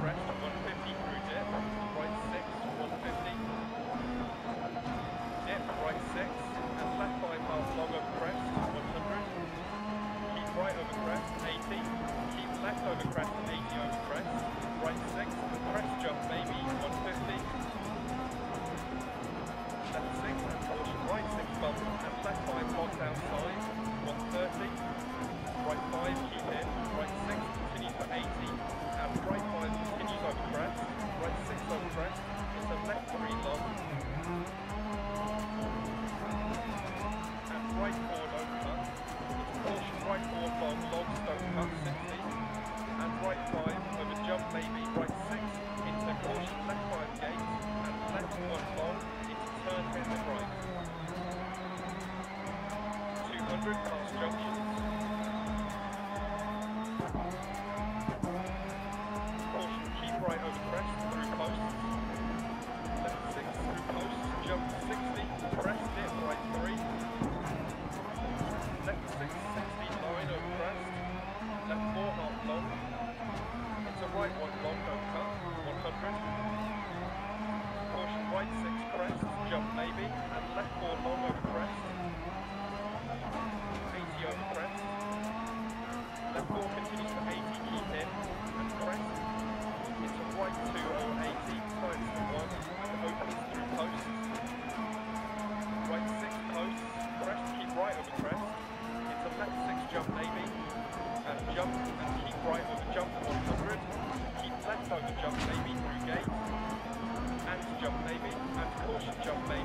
right 6, 150. Right 6, and left bypass log over crest, 100. Right over crest, 80. Left over crest, 80 over crest. Right 6, crest jump maybe, 100 Cross Junction. Caution, keep right over crest, through posts. Left 6 through posts, jump 60, crest dip right 3. Left 6, 69 over crest. Left 4 half long. Into right 1 long, don't cut, 100. Caution, right 6 crest, jump maybe, and left 4 long over crest. jump back.